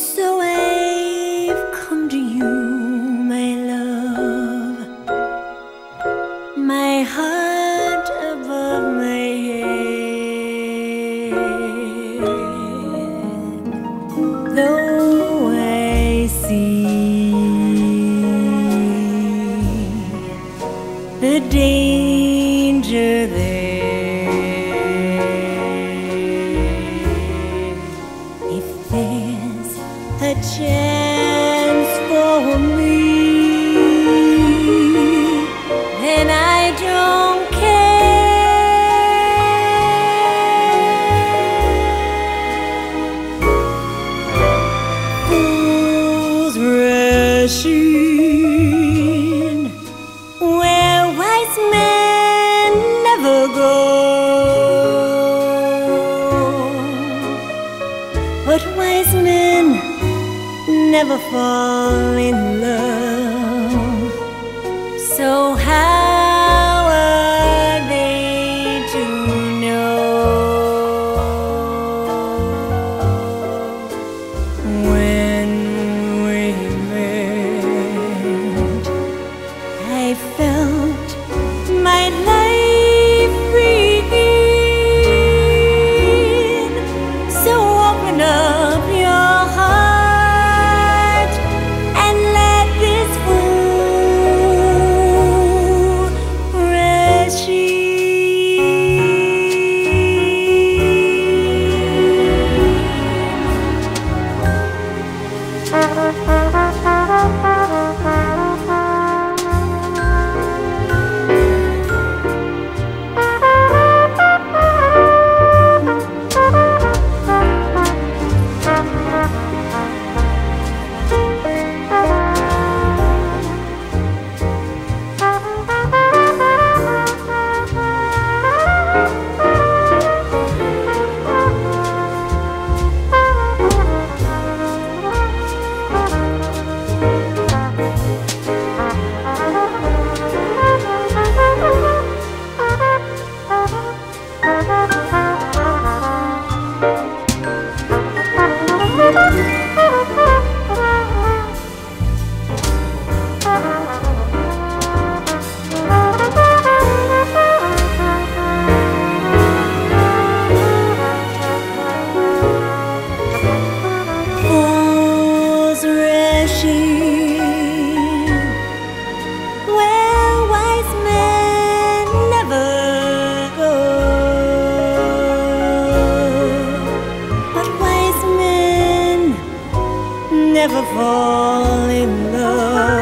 So I've come to you, my love. My heart above my head. Though I see the danger there. A chance for me, then I don't care. Rushing where wise men never go. But wise men never fall in love. So how Fools never fall in love.